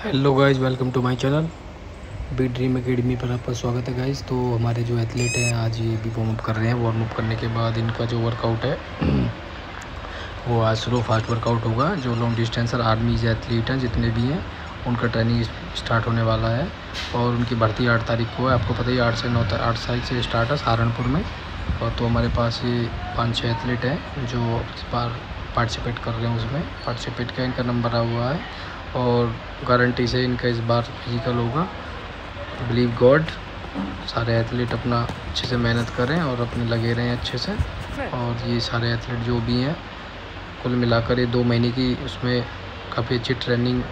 Hello guys welcome to my channel B dream academy पर आपका स्वागत है गाइस तो हमारे जो एथलीट हैं, आज ये भी वार्म अप कर रहे हैं. वार्म अप करने के बाद इनका जो वर्कआउट है, वो आज स्लो फास्ट वर्कआउट होगा. जो लॉन्ग डिस्टेंसर आर्मी जो एथलीट हैं, जितने भी हैं, उनका ट्रेनिंग स्टार्ट होने वाला है. और उनकी भर्ती आठ तारीख को है. आपको पता ही आठ से नौ आठ तारीख से स्टार्ट है सहारनपुर में. और तो हमारे पास ये पाँच छः एथलीट हैं, जो इस बार पार्टिसिपेट कर रहे हैं उसमें. पार्टिसिपेट का इनका नंबर आ हुआ है। और गारंटी से इनका इस बार फ़िज़िकल होगा। बिलीव गॉड सारे एथलीट अपना अच्छे से मेहनत करें और अपने लगे रहें अच्छे से। और ये सारे एथलीट जो भी हैं, कुल मिलाकर ये दो महीने की उसमें काफ़ी अच्छी ट्रेनिंग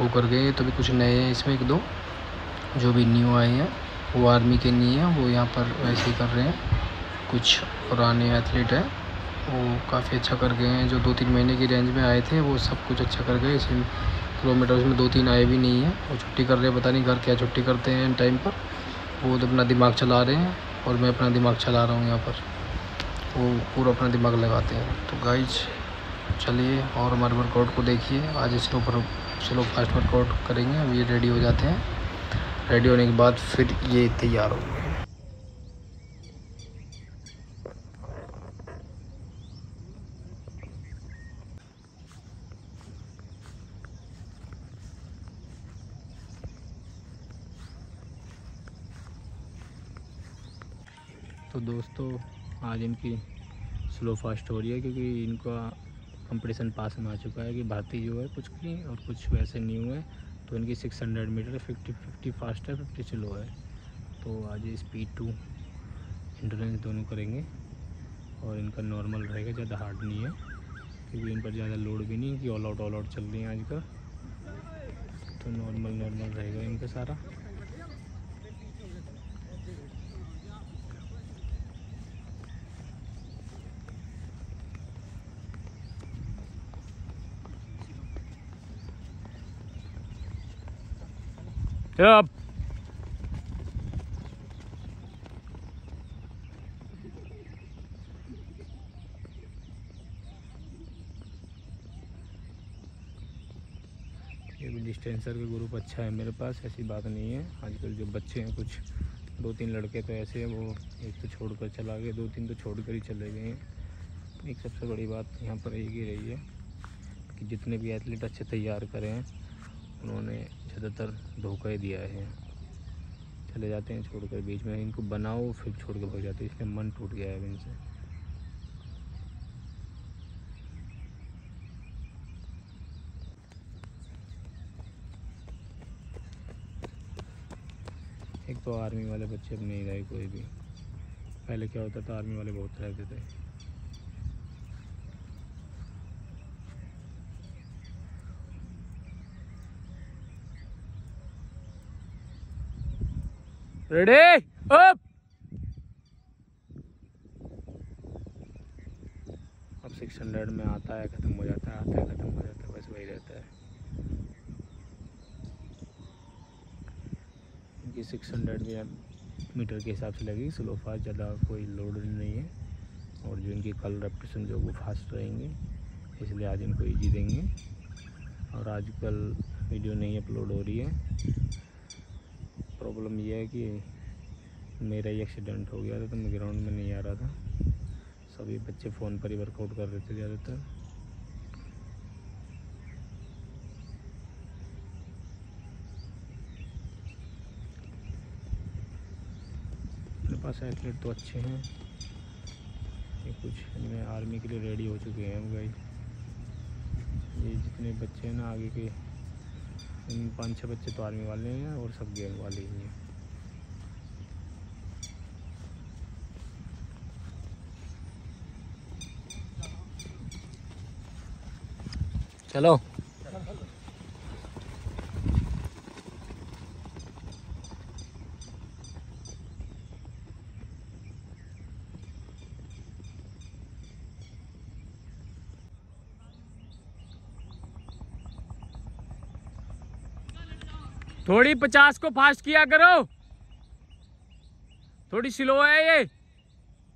वो कर गए हैं। तो भी कुछ नए हैं इसमें एक दो, जो भी न्यू आए हैं। वो आर्मी के नहीं हैं, वो यहाँ पर वैसे ही कर रहे हैं। कुछ पुराने एथलीट हैं, वो काफ़ी अच्छा कर गए हैं। जो दो तीन महीने की रेंज में आए थे, वो सब कुछ अच्छा कर गए। इसी किलोमीटर, उसमें दो तीन आए भी नहीं हैं वो छुट्टी कर रहे हैं, पता नहीं घर क्या छुट्टी करते हैं टाइम पर। वो तो अपना दिमाग चला रहे हैं और मैं अपना दिमाग चला रहा हूँ यहाँ पर। वो पूरा अपना दिमाग लगाते हैं। तो गाइज़ चलिए और हमारे वर्कआउट को देखिए। आज स्लो पर स्लो फास्ट वर्कआउट करेंगे, अब ये रेडी हो जाते हैं। रेडी होने के बाद फिर ये तैयार होंगे। तो दोस्तों, आज इनकी स्लो फास्ट हो रही है क्योंकि इनका कंपटीशन पास में आ चुका है कि भारतीय जो है कुछ की और कुछ वैसे न्यू है तो इनकी 600 मीटर फिफ्टी फिफ्टी फास्ट है फिफ्टी स्लो है। तो आज स्पीड टू इंटरेंस दोनों करेंगे और इनका नॉर्मल रहेगा, ज़्यादा हार्ड नहीं है, क्योंकि इन पर ज़्यादा लोड भी नहीं कि ऑल आउट ऑल आउट चल रही है आज का तो नॉर्मल नॉर्मल रहेगा इनका सारा। Yep. ये भी डिस्टेंसर का ग्रुप अच्छा है मेरे पास, ऐसी बात नहीं है आजकल जो बच्चे हैं, कुछ दो तीन लड़के तो ऐसे हैं, वो एक तो छोड़ कर चला गए दो तीन तो छोड़ कर ही चले गए हैं एक सबसे बड़ी बात यहाँ पर एक ही रही है कि जितने भी एथलीट अच्छे तैयार करें उन्होंने ज़्यादातर धोखा ही दिया है। चले जाते हैं छोड़कर, बीच में इनको बनाओ, फिर छोड़ कर भाग जाते हैं। इसलिए मन टूट गया है इनसे। एक तो आर्मी वाले बच्चे अब नहीं रहे कोई भी। पहले क्या होता था, आर्मी वाले बहुत रहते थे। रेडी अप अब सिक्स हंड्रेड में आता है, ख़त्म हो जाता है, आता है, ख़त्म हो जाता है, बस वही रहता है। इनकी सिक्स हंड्रेड मीटर के हिसाब से लगेगी स्लो फास्ट ज़्यादा कोई लोड नहीं है। और जो इनकी कल रेपटेशन जो वो फास्ट रहेंगे, इसलिए आज इनको ईजी देंगे। और आजकल वीडियो नहीं अपलोड हो रही है। प्रॉब्लम ये है कि मेरा ही एक्सीडेंट हो गया था तो मैं ग्राउंड में नहीं आ रहा था। सभी बच्चे फ़ोन पर ही वर्कआउट कर रहे थे ज़्यादातर। मेरे पास एथलीट तो अच्छे हैं। ये कुछ इनमें आर्मी के लिए रेडी हो चुके हैं भाई ये जितने बच्चे हैं ना, आगे के पाँच छः बच्चे तो आर्मी वाले हैं और सब गेम वाले ही हैं। चलो। थोड़ी पचास को फास्ट किया करो। थोड़ी स्लो है ये।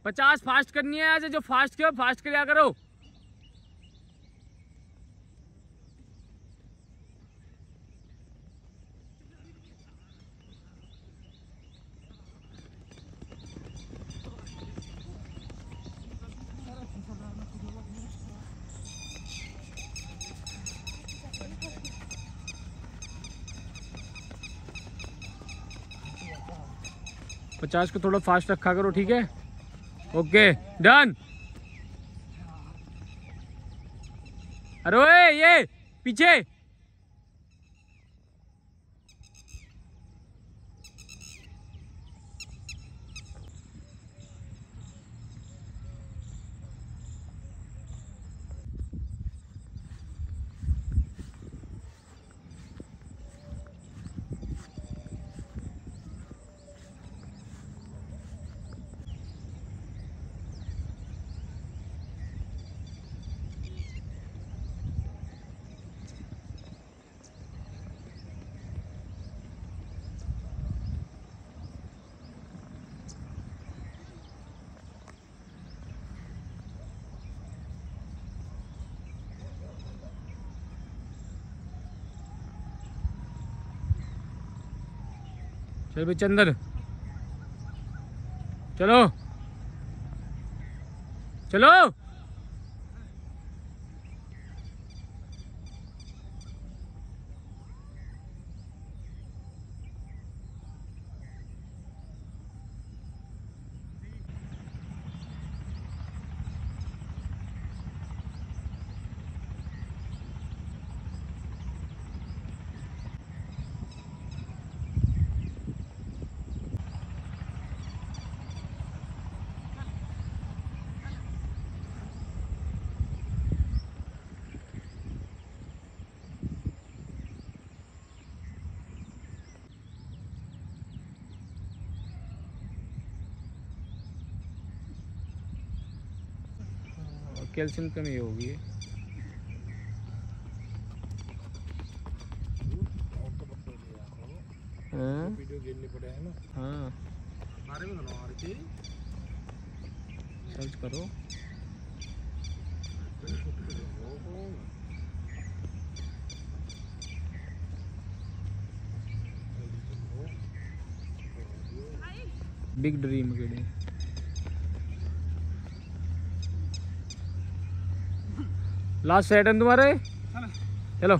पचास फास्ट करनी है आज, जो फास्ट किया फास्ट किया करो। पचास को थोड़ा फास्ट रखा करो ठीक है? Okay done. अरे ये पीछे। चल भाई चंदन। चलो। चलो। कैल्शियम कमी होगी। हाँ। है सर्च करो। Big dream academy last set है तुम्हारे? चलो।